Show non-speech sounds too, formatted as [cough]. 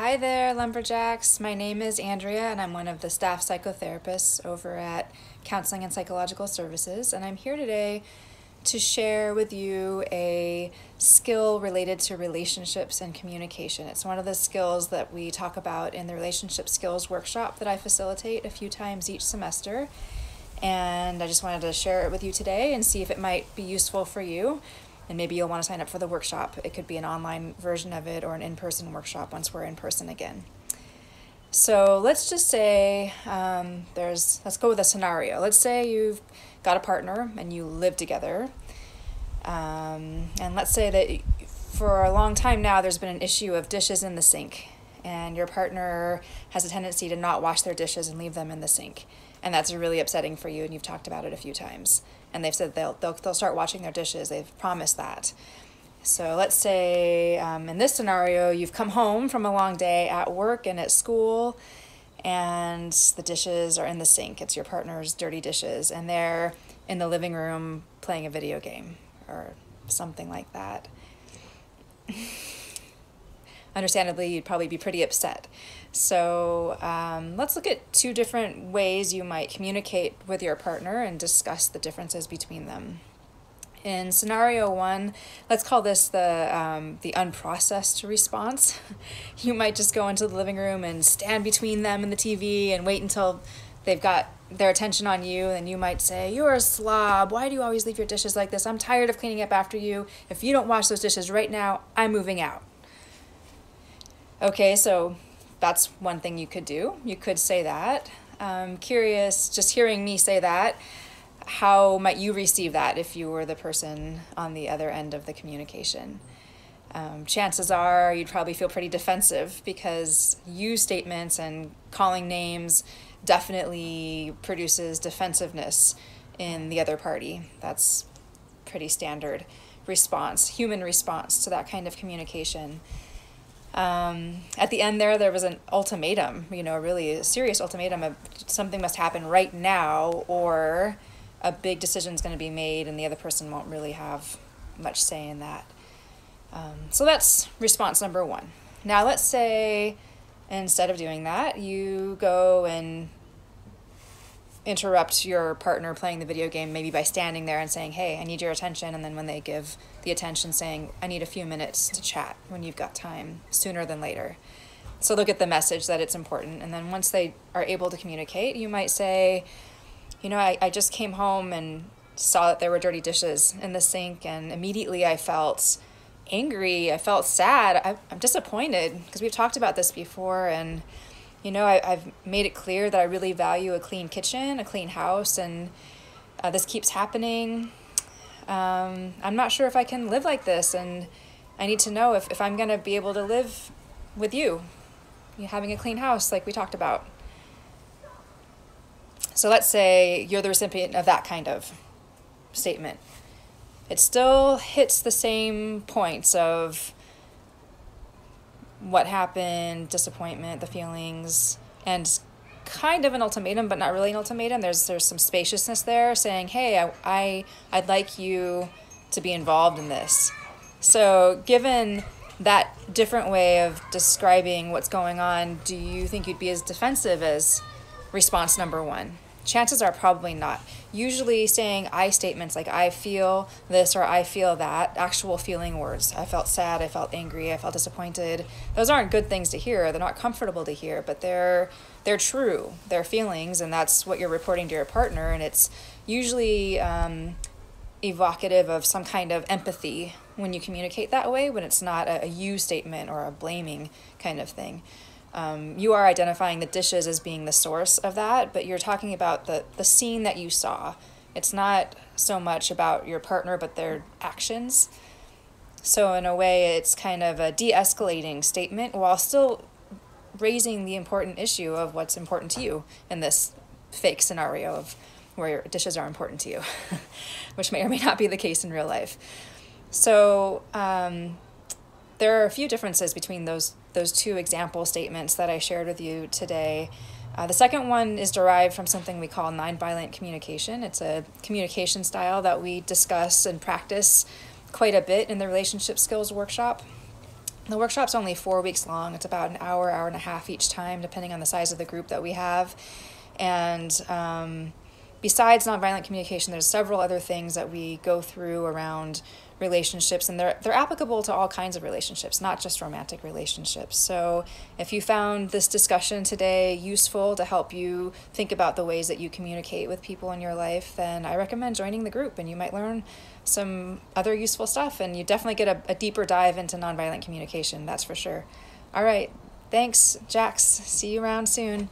Hi there, Lumberjacks. My name is Andrea, and I'm one of the staff psychotherapists over at Counseling and Psychological Services. And I'm here today to share with you a skill related to relationships and communication. It's one of the skills that we talk about in the Relationship Skills Workshop that I facilitate a few times each semester. And I just wanted to share it with you today and see if it might be useful for you and maybe you'll want to sign up for the workshop. It could be an online version of it or an in person workshop once we're in person again. So let's just say um, there's, let's go with a scenario. Let's say you've got a partner and you live together. Um, and let's say that for a long time now there's been an issue of dishes in the sink and your partner has a tendency to not wash their dishes and leave them in the sink. And that's really upsetting for you and you've talked about it a few times. And they've said they'll, they'll, they'll start washing their dishes. They've promised that. So let's say um, in this scenario you've come home from a long day at work and at school and the dishes are in the sink. It's your partner's dirty dishes and they're in the living room playing a video game or something like that [laughs] understandably you'd probably be pretty upset. So um, let's look at two different ways you might communicate with your partner and discuss the differences between them. In scenario one, let's call this the um, the unprocessed response. [laughs] you might just go into the living room and stand between them and the TV and wait until they've got their attention on you and you might say you're a slob. Why do you always leave your dishes like this? I'm tired of cleaning up after you. If you don't wash those dishes right now i'm moving out okay so that's one thing you could do. You could say that. Um, curious, just hearing me say that, how might you receive that if you were the person on the other end of the communication? Um, chances are you'd probably feel pretty defensive because you statements and calling names definitely produces defensiveness in the other party. That's pretty standard response, human response to that kind of communication um, at the end there there was an ultimatum you know a really serious ultimatum of something must happen right now or a big decision is going to be made and the other person won't really have much say in that. Um, so that's response number one. Now let's say instead of doing that you go and interrupt your partner playing the video game maybe by standing there and saying hey i need your attention and then when they give the attention saying i need a few minutes to chat when you've got time sooner than later. So they'll get the message that it's important and then once they are able to communicate you might say you know i, I just came home and saw that there were dirty dishes in the sink and immediately i felt angry i felt sad I, i'm disappointed because we've talked about this before and you know, I, I've made it clear that I really value a clean kitchen, a clean house, and uh, this keeps happening. Um, I'm not sure if I can live like this, and I need to know if, if I'm going to be able to live with you, you having a clean house like we talked about. So let's say you're the recipient of that kind of statement. It still hits the same points of what happened, disappointment, the feelings, and kind of an ultimatum, but not really an ultimatum. There's there's some spaciousness there, saying, "Hey, I, I I'd like you to be involved in this." So, given that different way of describing what's going on, do you think you'd be as defensive as response number one? Chances are probably not. Usually saying I statements like I feel this or I feel that, actual feeling words. I felt sad, I felt angry, I felt disappointed. Those aren't good things to hear. They're not comfortable to hear, but they're they're true. They're feelings and that's what you're reporting to your partner and it's usually um, evocative of some kind of empathy when you communicate that way when it's not a, a you statement or a blaming kind of thing um, you are identifying the dishes as being the source of that, but you're talking about the, the scene that you saw. It's not so much about your partner, but their actions. So, in a way, it's kind of a de escalating statement while still raising the important issue of what's important to you in this fake scenario of where your dishes are important to you, [laughs] which may or may not be the case in real life. So, um, there are a few differences between those those two example statements that I shared with you today. Uh, the second one is derived from something we call nonviolent communication. It's a communication style that we discuss and practice quite a bit in the relationship skills workshop. The workshop's only four weeks long. It's about an hour, hour and a half each time, depending on the size of the group that we have. And um, besides nonviolent communication, there's several other things that we go through around relationships and they're they're applicable to all kinds of relationships not just romantic relationships. So if you found this discussion today useful to help you think about the ways that you communicate with people in your life then i recommend joining the group and you might learn some other useful stuff and you definitely get a, a deeper dive into nonviolent communication that's for sure. All right. Thanks jax. See you around soon